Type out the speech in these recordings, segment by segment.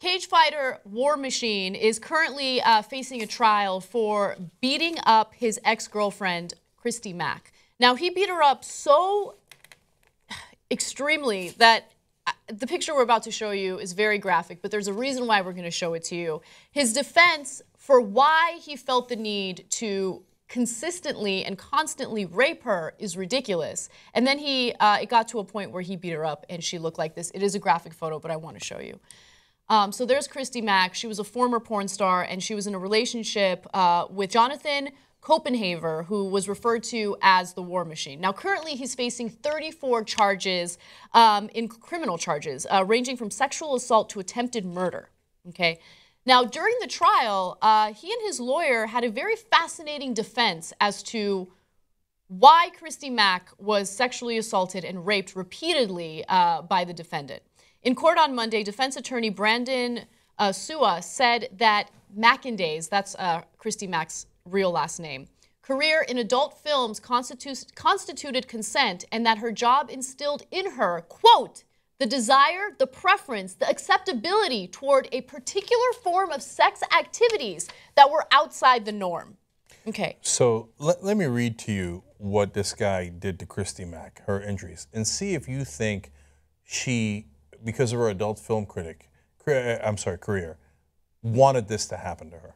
Cage fighter War Machine is currently uh, facing a trial for beating up his ex girlfriend, Christy Mack. Now, he beat her up so extremely that uh, the picture we're about to show you is very graphic, but there's a reason why we're going to show it to you. His defense for why he felt the need to consistently and constantly rape her is ridiculous. And then he, uh, it got to a point where he beat her up and she looked like this. It is a graphic photo, but I want to show you. Um, so there's Christy Mack. She was a former porn star, and she was in a relationship uh, with Jonathan Koppenhaver, who was referred to as the War Machine. Now, currently, he's facing 34 charges um, in criminal charges, uh, ranging from sexual assault to attempted murder. Okay. Now, during the trial, uh, he and his lawyer had a very fascinating defense as to why Christy Mack was sexually assaulted and raped repeatedly uh, by the defendant. In court on Monday, defense attorney Brandon uh, Sua said that Mackinday's, that's uh, Christy Mack's real last name, career in adult films constituted consent and that her job instilled in her, quote, the desire, the preference, the acceptability toward a particular form of sex activities that were outside the norm. Okay. So let, let me read to you what this guy did to Christy Mack, her injuries, and see if you think she because of her adult film critic, uh, I'm sorry, career, wanted this to happen to her.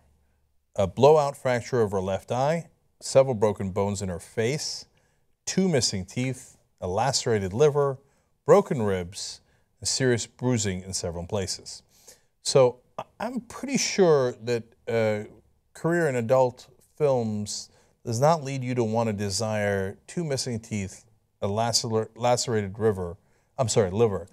A blowout fracture of her left eye, several broken bones in her face, two missing teeth, a lacerated liver, broken ribs, and serious bruising in several places. So I'm pretty sure that a career in adult films does not lead you to want to desire two missing teeth, a lacerated liver, I'm sorry, liver,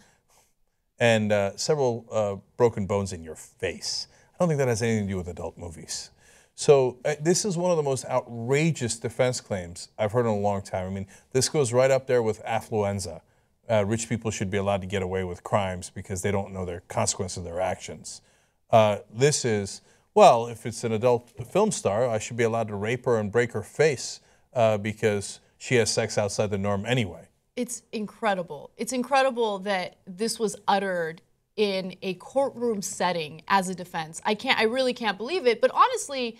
and uh, several uh, broken bones in your face. I don't think that has anything to do with adult movies. So uh, this is one of the most outrageous defense claims I've heard in a long time. I mean, this goes right up there with affluenza. Uh, rich people should be allowed to get away with crimes because they don't know their consequences of their actions. Uh, this is, well, if it's an adult film star, I should be allowed to rape her and break her face uh, because she has sex outside the norm anyway it's incredible. It's incredible that this was uttered in a courtroom setting as a defense. I can't I really can't believe it, but honestly,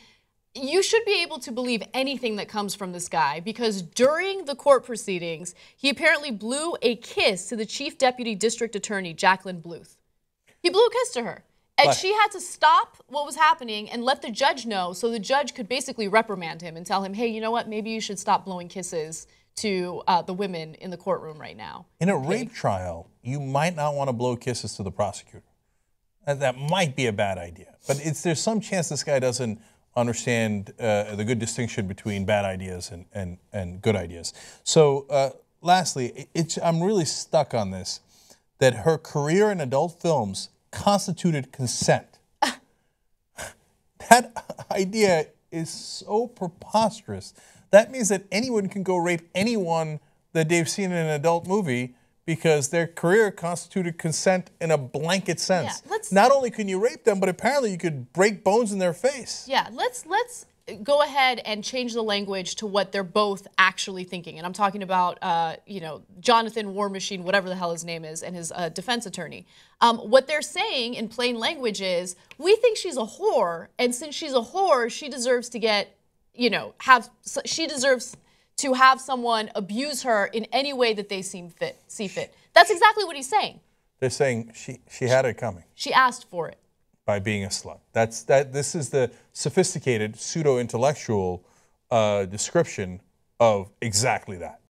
you should be able to believe anything that comes from this guy because during the court proceedings, he apparently blew a kiss to the chief deputy district attorney, Jacqueline Bluth. He blew a kiss to her. And she had to stop what was happening and let the judge know so the judge could basically reprimand him and tell him, hey, you know what, maybe you should stop blowing kisses to uh, the women in the courtroom right now. In a okay. rape trial, you might not want to blow kisses to the prosecutor. That might be a bad idea. But there's some chance this guy doesn't understand uh, the good distinction between bad ideas and, and, and good ideas. So, uh, lastly, I'm really stuck on this that her career in adult films constituted consent. that idea is so preposterous that means that anyone can go rape anyone that they've seen in an adult movie because their career constituted consent in a blanket sense. Yeah, Not only can you rape them, but apparently you could break bones in their face. Yeah, let's let's go ahead and change the language to what they're both actually thinking. And I'm talking about, uh, you know, Jonathan War Machine, whatever the hell his name is, and his uh, defense attorney. Um, what they're saying in plain language is, we think she's a whore, and since she's a whore, she deserves to get you know, have she deserves to have someone abuse her in any way that they seem fit, see fit. That's exactly what he's saying. They're saying she she had it coming. She asked for it by being a slut. That's that. This is the sophisticated pseudo intellectual uh, description of exactly that.